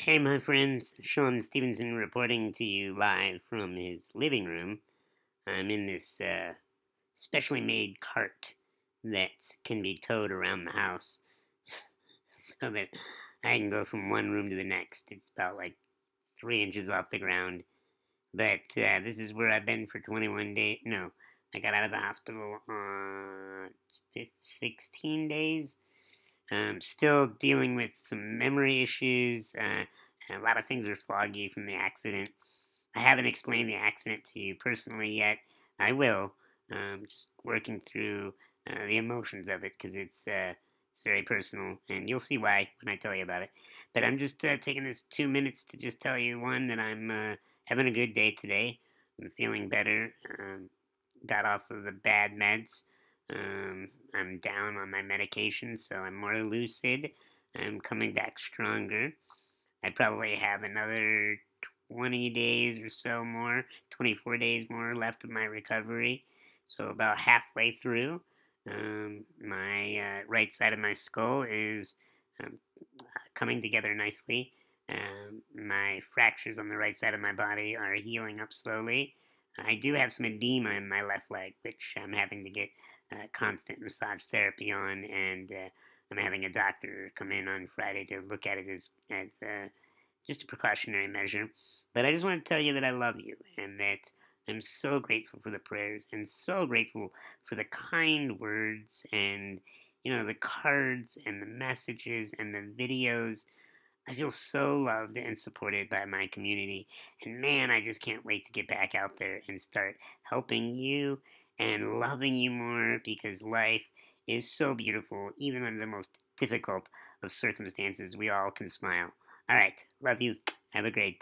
Hey, my friends, Sean Stephenson reporting to you live from his living room. I'm in this uh, specially made cart that can be towed around the house so that I can go from one room to the next. It's about like three inches off the ground. But uh, this is where I've been for 21 days. No, I got out of the hospital on 16 days um, still dealing with some memory issues. Uh, a lot of things are foggy from the accident. I haven't explained the accident to you personally yet. I will. Um, just working through uh, the emotions of it because it's uh, it's very personal, and you'll see why when I tell you about it. But I'm just uh, taking this two minutes to just tell you one that I'm uh, having a good day today. I'm feeling better. Um, got off of the bad meds. Um, I'm down on my medication, so I'm more lucid. I'm coming back stronger. I probably have another 20 days or so more, 24 days more left of my recovery. So about halfway through. Um, my uh, right side of my skull is um, coming together nicely. Um, my fractures on the right side of my body are healing up slowly. I do have some edema in my left leg, which I'm having to get constant massage therapy on, and uh, I'm having a doctor come in on Friday to look at it as as uh, just a precautionary measure. But I just want to tell you that I love you, and that I'm so grateful for the prayers, and so grateful for the kind words, and you know the cards, and the messages, and the videos. I feel so loved and supported by my community. And man, I just can't wait to get back out there and start helping you and loving you more because life is so beautiful, even under the most difficult of circumstances. We all can smile. All right, love you. Have a great day.